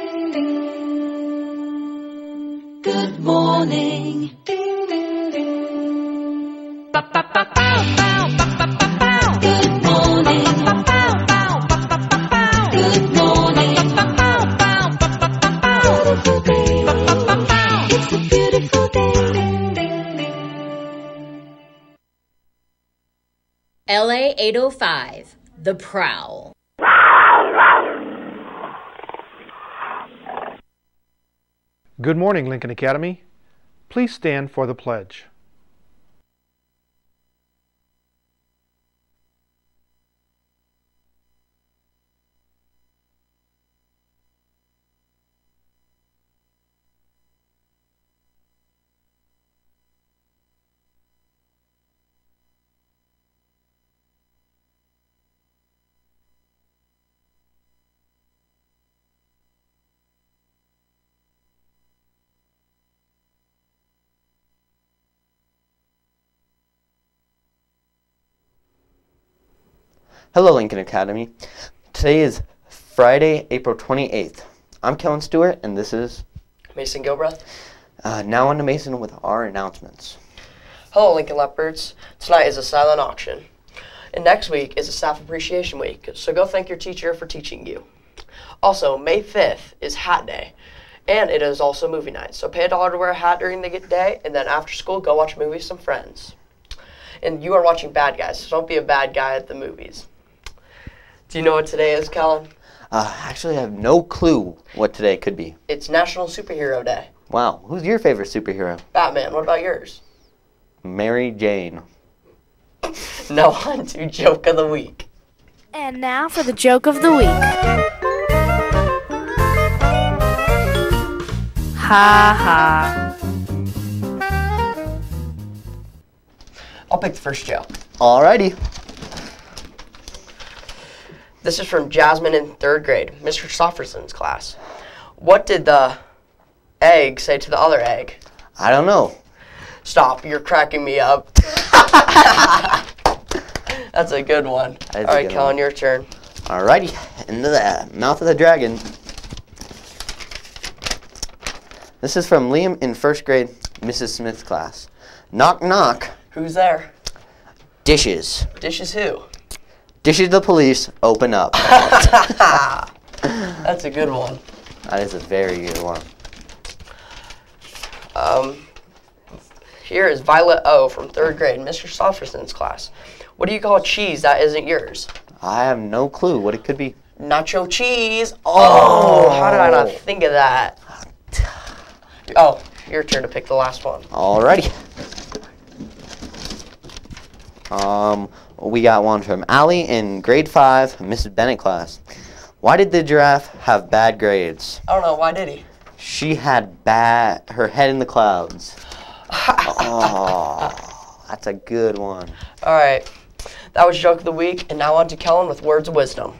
ding, ding. Good morning. Ding, ding, ding. Ba, ba, ba, bow, bow, ba, ba, ba, bow. Good morning. Ba, ba, bow, bow, ba, ba, ba, bow. Good morning. Ba, ba, bow, bow, ba, ba, ba, bow. Beautiful day. Ba, ba, ba, bow. It's a beautiful day. Ding, ding, ding. LA 805, The Prowl. Good morning, Lincoln Academy. Please stand for the pledge. Hello, Lincoln Academy. Today is Friday, April 28th. I'm Kellen Stewart, and this is Mason Gilbreth. uh, Now on to Mason with our announcements. Hello, Lincoln Leopards. Tonight is a silent auction. And next week is a Staff Appreciation Week, so go thank your teacher for teaching you. Also, May 5th is Hat Day, and it is also movie night. So pay a dollar to wear a hat during the day, and then after school, go watch a movie with some friends. And you are watching Bad Guys, so don't be a bad guy at the movies. Do you know what today is, Kellen? Uh, actually, I have no clue what today could be. It's National Superhero Day. Wow, who's your favorite superhero? Batman, what about yours? Mary Jane. Now on to Joke of the Week. And now for the joke of the week. Ha ha. I'll pick the first joke. Alrighty. This is from Jasmine in third grade, Mr. Sofferson's class. What did the egg say to the other egg? I don't know. Stop, you're cracking me up. That's a good one. All right, one. your turn. Alrighty, into the mouth of the dragon. This is from Liam in first grade, Mrs. Smith's class. Knock, knock. Who's there? Dishes. Dishes who? Dishes the police, open up. That's a good one. that is a very good one. Um, here is Violet O from third grade, Mr. Sofferson's class. What do you call cheese that isn't yours? I have no clue what it could be. Nacho cheese. Oh, how did I not think of that? Oh, your turn to pick the last one. Alrighty. Um, we got one from Allie in grade five, Mrs. Bennett class. Why did the giraffe have bad grades? I don't know. Why did he? She had bad her head in the clouds. oh, that's a good one. All right. That was joke of the week, and now on to Kellen with words of wisdom.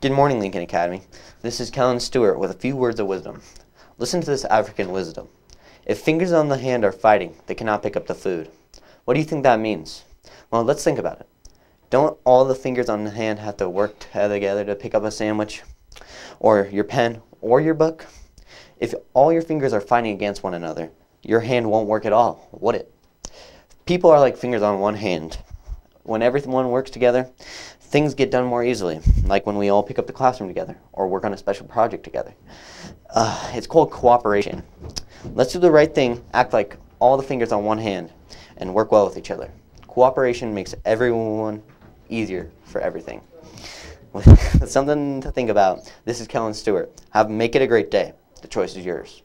Good morning, Lincoln Academy. This is Kellen Stewart with a few words of wisdom. Listen to this African wisdom. If fingers on the hand are fighting, they cannot pick up the food. What do you think that means? Well, let's think about it. Don't all the fingers on the hand have to work together to pick up a sandwich, or your pen, or your book? If all your fingers are fighting against one another, your hand won't work at all, would it? People are like fingers on one hand. When everyone works together, things get done more easily, like when we all pick up the classroom together or work on a special project together. Uh, it's called cooperation. Let's do the right thing, act like all the fingers on one hand, and work well with each other. Cooperation makes everyone easier for everything. Something to think about. This is Kellen Stewart. Have make it a great day. The choice is yours.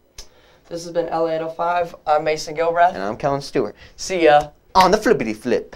This has been L805. I'm Mason Gilbreth. And I'm Kellen Stewart. See ya. On the flippity flip.